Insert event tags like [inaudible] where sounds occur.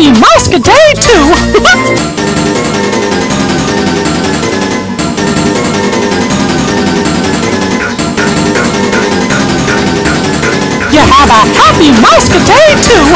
happy day too! [laughs] You have a happy Mousecade too!